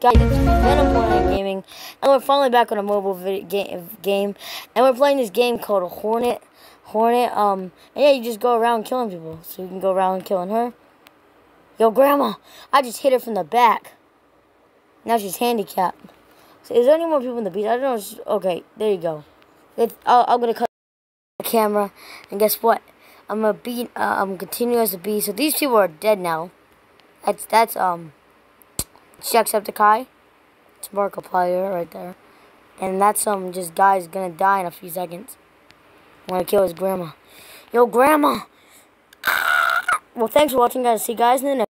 Guys, it's Venom Gaming, and we're finally back on a mobile video game, and we're playing this game called Hornet. Hornet, um, and yeah, you just go around killing people. So you can go around killing her. Yo, Grandma, I just hit her from the back. Now she's handicapped. So is there any more people in the beach? I don't know. Okay, there you go. It, i I'm gonna cut the camera, and guess what? I'm gonna be, uh, I'm continue as a bee. So these people are dead now. That's that's um. Jacksepticeye. It's Markiplier right there. And that's some just guy's gonna die in a few seconds. I'm gonna kill his grandma. Yo, grandma! Well, thanks for watching, guys. See you guys in the next